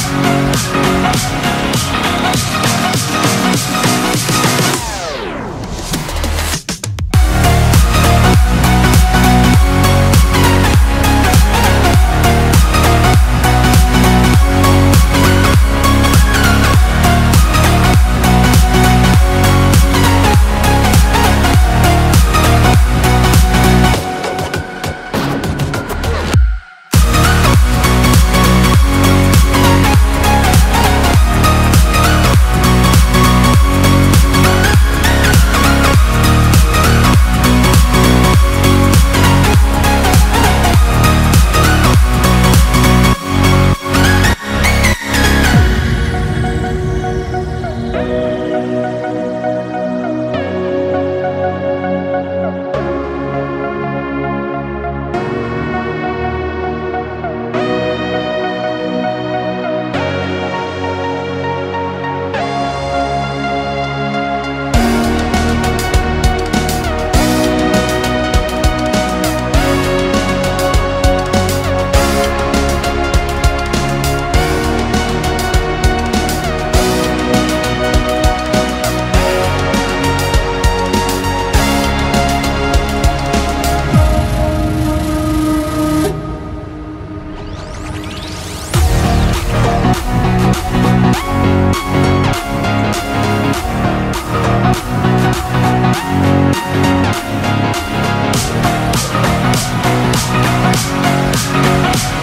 Thank Gracias.